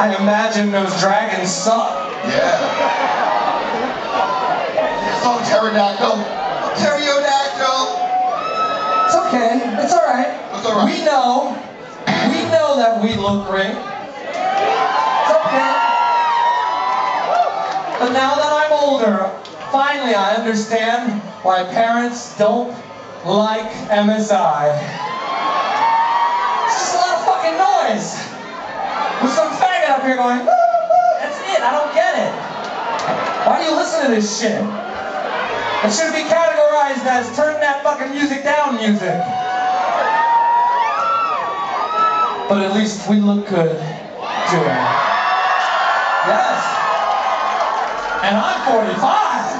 I imagine those dragons suck. Yeah. Oh, pterodactyl. Pterodactyl. It's okay. It's all right. It's all right. We know. We know that we look great. It's okay. But now that I'm older, finally I understand why parents don't like MSI. It's just a lot of fucking noise. Here going, that's it, I don't get it. Why do you listen to this shit? It should be categorized as turn that fucking music down music. But at least we look good doing it. Yes. And I'm 45.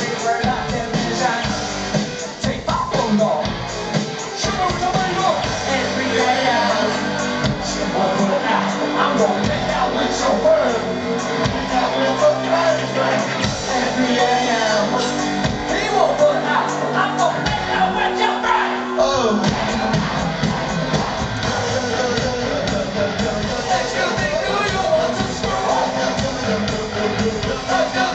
Canta, canta.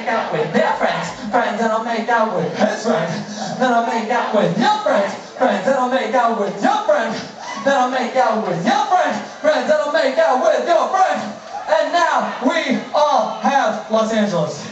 Make out with their friends, friends, then I'll make out with his friends. Then I'll make out with your friends, friends, then I'll make out with your friends. Then I'll make out with your friends, friends, then I'll make out with your friends. And now we all have Los Angeles.